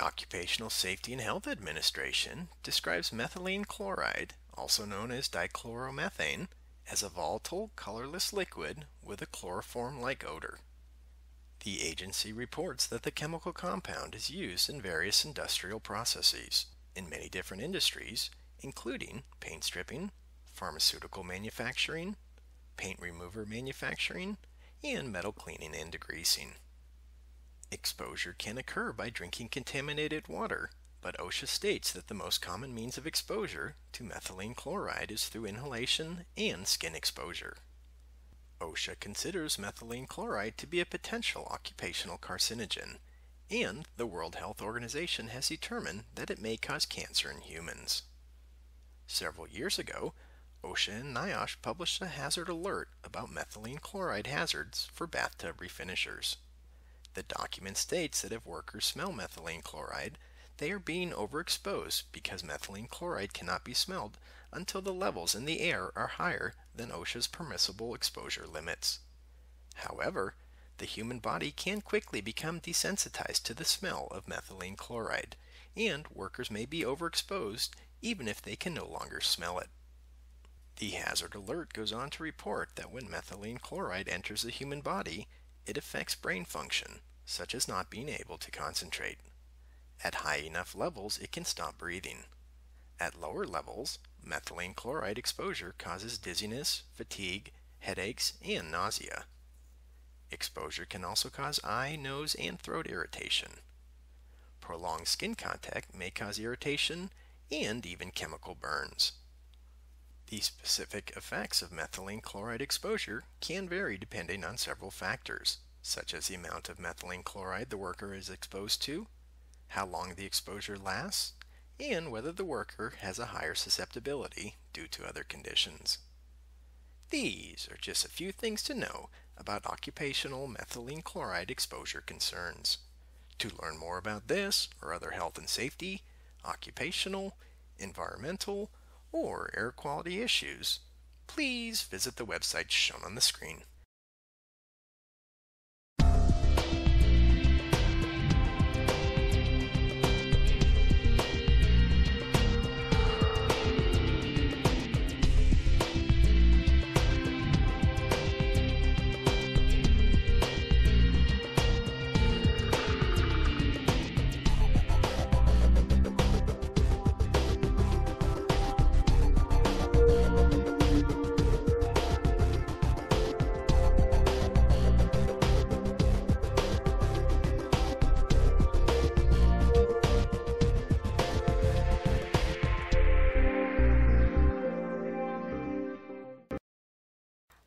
Occupational Safety and Health Administration describes methylene chloride, also known as dichloromethane, as a volatile, colorless liquid with a chloroform-like odor. The agency reports that the chemical compound is used in various industrial processes in many different industries, including paint stripping, pharmaceutical manufacturing, paint remover manufacturing, and metal cleaning and degreasing. Exposure can occur by drinking contaminated water, but OSHA states that the most common means of exposure to methylene chloride is through inhalation and skin exposure. OSHA considers methylene chloride to be a potential occupational carcinogen, and the World Health Organization has determined that it may cause cancer in humans. Several years ago, OSHA and NIOSH published a hazard alert about methylene chloride hazards for bathtub refinishers. The document states that if workers smell methylene chloride, they are being overexposed because methylene chloride cannot be smelled until the levels in the air are higher than OSHA's permissible exposure limits. However, the human body can quickly become desensitized to the smell of methylene chloride, and workers may be overexposed even if they can no longer smell it. The hazard alert goes on to report that when methylene chloride enters the human body, it affects brain function, such as not being able to concentrate. At high enough levels, it can stop breathing. At lower levels, methylene chloride exposure causes dizziness, fatigue, headaches, and nausea. Exposure can also cause eye, nose, and throat irritation. Prolonged skin contact may cause irritation and even chemical burns. The specific effects of methylene chloride exposure can vary depending on several factors, such as the amount of methylene chloride the worker is exposed to, how long the exposure lasts, and whether the worker has a higher susceptibility due to other conditions. These are just a few things to know about occupational methylene chloride exposure concerns. To learn more about this or other health and safety, occupational, environmental, or air quality issues, please visit the website shown on the screen.